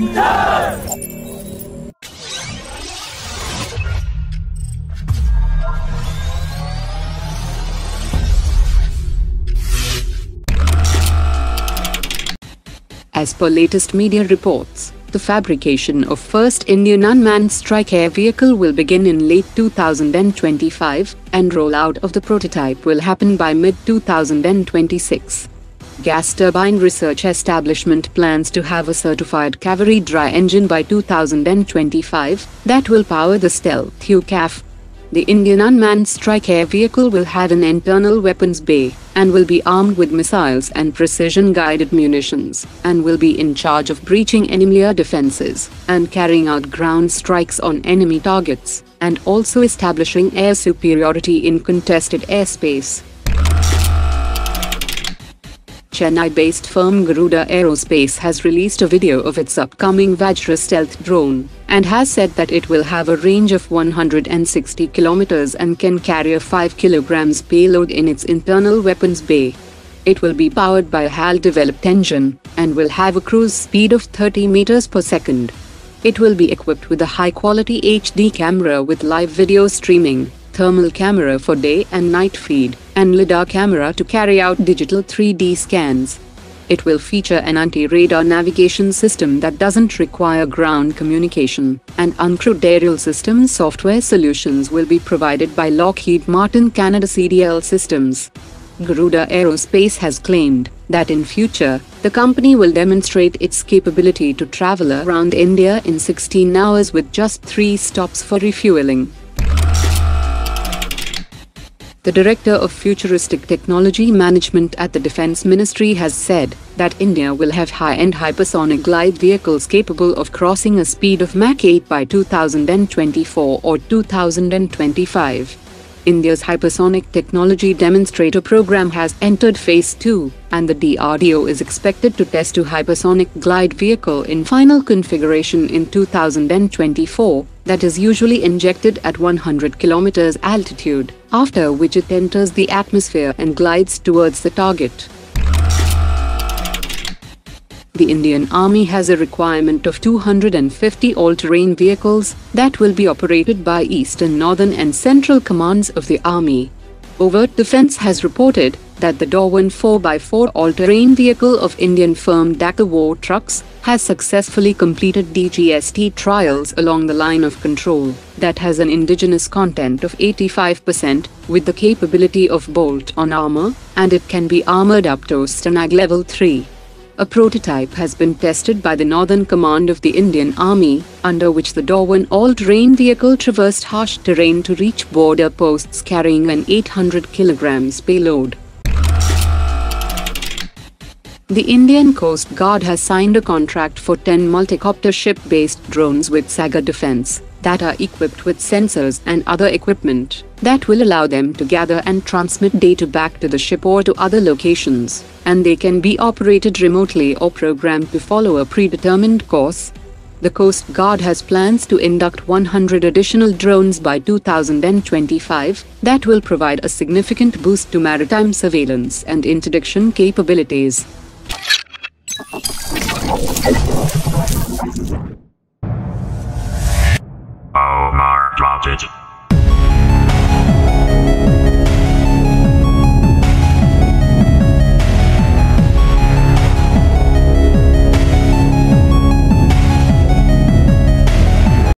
As per latest media reports, the fabrication of first Indian unmanned strike air vehicle will begin in late 2025 and rollout of the prototype will happen by mid-2026. Gas Turbine Research Establishment plans to have a certified Kaveri dry engine by 2025 that will power the stealth UCAV the Indian unmanned strike air vehicle will have an internal weapons bay and will be armed with missiles and precision-guided munitions and will be in charge of breaching enemy air defenses and carrying out ground strikes on enemy targets and also establishing air superiority in contested airspace. Chennai-based firm Garuda Aerospace has released a video of its upcoming Vajra stealth drone and has said that it will have a range of 160 kilometers and can carry a 5 kilograms payload in its internal weapons bay. It will be powered by a HAL-developed engine and will have a cruise speed of 30 meters per second. It will be equipped with a high-quality HD camera with live video streaming thermal camera for day and night feed, and LiDAR camera to carry out digital 3D scans. It will feature an anti-radar navigation system that doesn't require ground communication, and uncrewed aerial systems software solutions will be provided by Lockheed Martin Canada CDL Systems. Garuda Aerospace has claimed that in future, the company will demonstrate its capability to travel around India in 16 hours with just 3 stops for refueling. The Director of Futuristic Technology Management at the Defense Ministry has said that India will have high-end hypersonic glide vehicles capable of crossing a speed of Mach 8 by 2024 or 2025. India's hypersonic technology demonstrator program has entered phase 2, and the DRDO is expected to test a hypersonic glide vehicle in final configuration in 2024 that is usually injected at 100 kilometers altitude, after which it enters the atmosphere and glides towards the target the Indian Army has a requirement of 250 all-terrain vehicles that will be operated by Eastern, Northern and Central Commands of the Army. Overt Defense has reported that the Dawon 4x4 all-terrain vehicle of Indian firm Dakar War Trucks has successfully completed DGST trials along the line of control that has an indigenous content of 85% with the capability of bolt-on armor and it can be armored up to STANAG level 3. A prototype has been tested by the Northern Command of the Indian Army, under which the Dawon all-terrain vehicle traversed harsh terrain to reach border posts carrying an 800 kg payload. The Indian Coast Guard has signed a contract for 10 multicopter ship-based drones with Sagar Defense that are equipped with sensors and other equipment that will allow them to gather and transmit data back to the ship or to other locations, and they can be operated remotely or programmed to follow a predetermined course. The Coast Guard has plans to induct 100 additional drones by 2025 that will provide a significant boost to maritime surveillance and interdiction capabilities. Thank you.